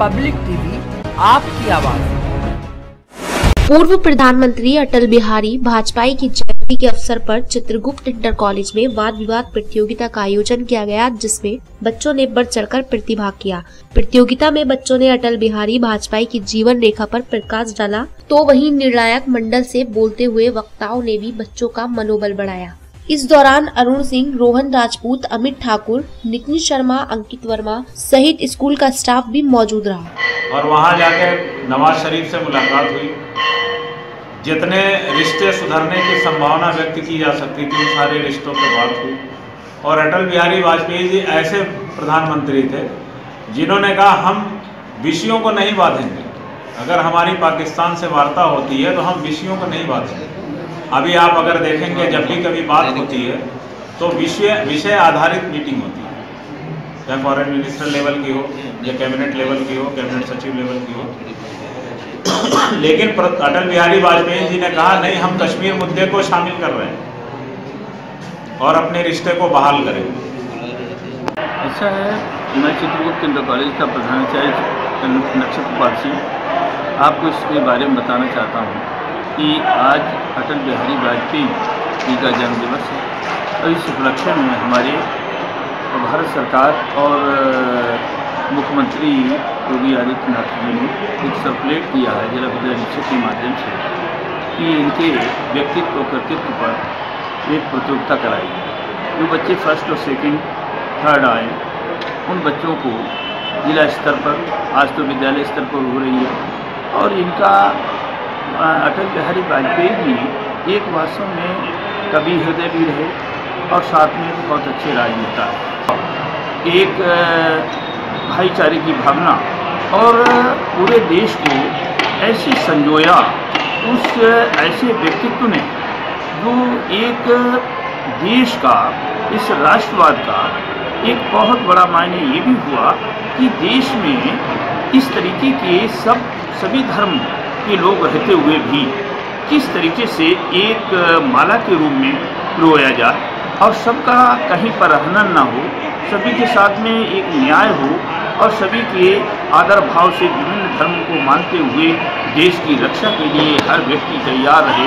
Public TV, आपकी आवाज़। पूर्व प्रधानमंत्री अटल बिहारी वाजपेयी की जयंती के अवसर पर चित्रगुप्त इंटर कॉलेज में वाद विवाद प्रतियोगिता का आयोजन किया गया, जिसमें बच्चों ने बढ़ चढ़कर प्रतिभाग किया। प्रतियोगिता में बच्चों ने अटल बिहारी वाजपेयी की जीवन रेखा पर प्रकाश डाला तो वहीं निर्णायक मंडल से बोलते हुए वक्ताओं ने भी बच्चों का मनोबल बढ़ाया। इस दौरान अरुण सिंह, रोहन राजपूत, अमित ठाकुर नितिन शर्मा, अंकित वर्मा सहित स्कूल का स्टाफ भी मौजूद रहा। और वहाँ जाके नवाज़ शरीफ से मुलाकात हुई। जितने रिश्ते सुधरने की संभावना व्यक्त की जा सकती थी, सारे रिश्तों पर बात हुई। और अटल बिहारी वाजपेयी जी ऐसे प्रधानमंत्री थे, जिन्होंने कहा, हम विषयों को नहीं बांधेंगे। अगर हमारी पाकिस्तान से वार्ता होती है तो हम विषयों को नहीं बांधेंगे। अभी आप अगर देखेंगे जब भी कभी बात होती है तो विषय विषय आधारित मीटिंग होती है। चाहे फॉरेन मिनिस्टर लेवल की हो या कैबिनेट लेवल की हो कैबिनेट सचिव लेवल की हो। लेकिन अटल बिहारी वाजपेयी जी ने कहा नहीं हम कश्मीर मुद्दे को शामिल कर रहे हैं और अपने रिश्ते को बहाल करें। ऐसा है मैं चित्रगुप्त इंटर कॉलेज का प्रधानाचार्य नक्षत्र पारसी आपको इसके बारे में बताना चाहता हूँ। कि आज अटल बिहारी वाजपेयी जी का जन्म दिवस है और इस उपलक्ष्य में हमारे भारत सरकार और मुख्यमंत्री योगी आदित्यनाथ जी ने एक सर्कुलेट किया है जिला विद्या निश्चित के माध्यम से कि इनके व्यक्तित्व, कर्तृत्व पर एक प्रतियोगिता कराई जो बच्चे फ़र्स्ट और सेकंड थर्ड आए, उन बच्चों को जिला स्तर पर, आज तो विद्यालय स्तर पर हो रही है और इनका अटल बिहारी वाजपेयी जी एक वास्तव में कवि हृदय भी रहे और साथ में बहुत अच्छे राजनेता एक भाईचारे की भावना और पूरे देश को ऐसे संजोया उस ऐसे व्यक्तित्व ने जो एक देश का, इस राष्ट्रवाद का एक बहुत बड़ा मायने ये भी हुआ कि देश में इस तरीके के सब, सभी धर्म के लोग रहते हुए भी किस तरीके से एक माला के रूप में रोया जाए और सबका कहीं पर हनन ना हो, सभी के साथ में एक न्याय हो और सभी के आदर भाव से विभिन्न धर्म को मानते हुए देश की रक्षा के लिए हर व्यक्ति तैयार रहे